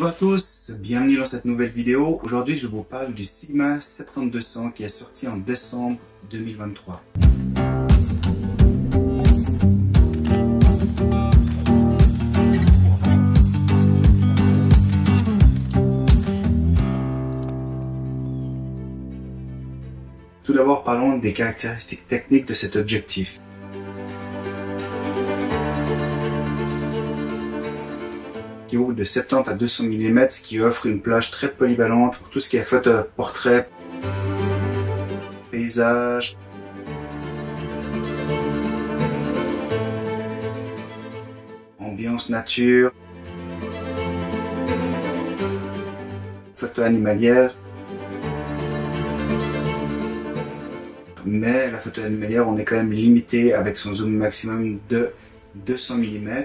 Bonjour à tous, bienvenue dans cette nouvelle vidéo. Aujourd'hui, je vous parle du Sigma 7200 qui est sorti en décembre 2023. Tout d'abord, parlons des caractéristiques techniques de cet objectif. Qui ouvre de 70 à 200 mm, ce qui offre une plage très polyvalente pour tout ce qui est photo, portrait, paysage, ambiance nature, photo animalière. Mais la photo animalière, on est quand même limité avec son zoom maximum de 200 mm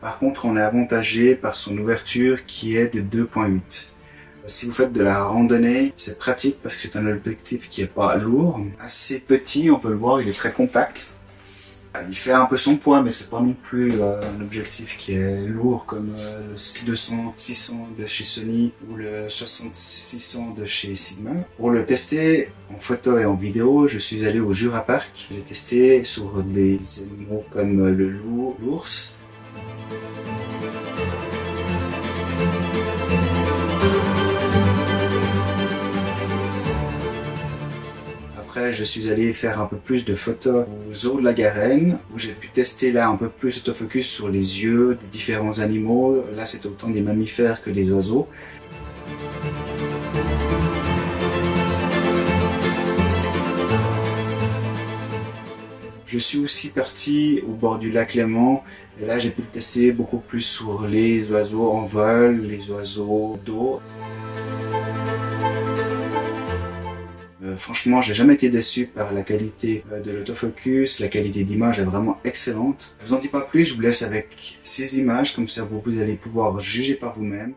par contre, on est avantagé par son ouverture qui est de 2.8. Si vous faites de la randonnée, c'est pratique parce que c'est un objectif qui est pas lourd, assez petit, on peut le voir, il est très compact. Il fait un peu son poids, mais c'est pas non plus euh, un objectif qui est lourd comme le 200, 600 de chez Sony ou le 60-600 de chez Sigma. Pour le tester en photo et en vidéo, je suis allé au Jura Park. J'ai testé sur des animaux comme le loup, l'ours, je suis allé faire un peu plus de photos aux zoos de la Garenne, où j'ai pu tester là un peu plus d'autofocus sur les yeux des différents animaux. Là, c'est autant des mammifères que des oiseaux. Je suis aussi parti au bord du lac Léman et là j'ai pu tester beaucoup plus sur les oiseaux en vol, les oiseaux d'eau. Franchement, j'ai jamais été déçu par la qualité euh, de l'autofocus, la qualité d'image est vraiment excellente. Je vous en dis pas plus, je vous laisse avec ces images, comme ça vous allez pouvoir juger par vous-même.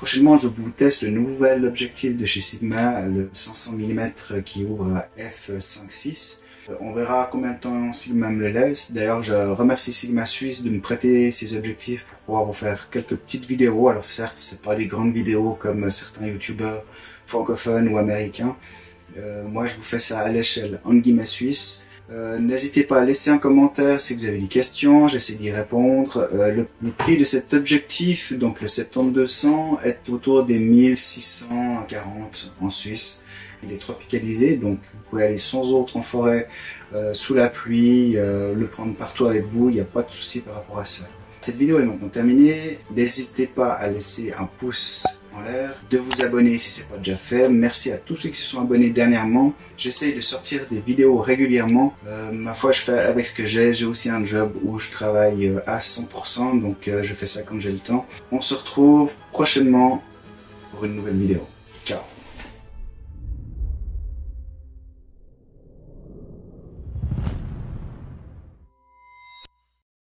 Prochainement, je vous teste le nouvel objectif de chez Sigma, le 500 mm qui ouvre à f5.6. Euh, on verra combien de temps Sigma me le laisse. D'ailleurs, je remercie Sigma Suisse de me prêter ces objectifs pour pouvoir vous faire quelques petites vidéos. Alors certes, c'est pas des grandes vidéos comme certains youtubeurs francophones ou américains. Euh, moi, je vous fais ça à l'échelle en guillemets suisse. Euh, n'hésitez pas à laisser un commentaire si vous avez des questions, j'essaie d'y répondre. Euh, le, prix de cet objectif, donc le 7200, est autour des 1640 en Suisse. Il est tropicalisé, donc vous pouvez aller sans autre en forêt, euh, sous la pluie, le prendre partout avec vous, il n'y a pas de souci par rapport à ça. Cette vidéo est maintenant terminée, n'hésitez pas à laisser un pouce l'air, de vous abonner si c'est pas déjà fait. Merci à tous ceux qui se sont abonnés dernièrement. J'essaye de sortir des vidéos régulièrement. Euh, ma foi, je fais avec ce que j'ai. J'ai aussi un job où je travaille euh, à 100%, donc euh, je fais ça quand j'ai le temps. On se retrouve prochainement pour une nouvelle vidéo.